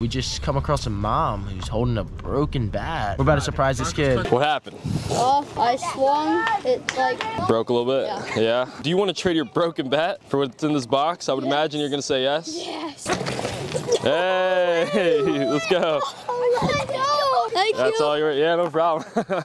We just come across a mom who's holding a broken bat. We're about to surprise this kid. What happened? Oh, I swung. It like Broke a little bit? Yeah. Do you want to trade your broken bat for what's in this box? I would imagine you're going to say yes. yes. Hey, let's go. Oh. Thank That's you. all you're, yeah, no problem.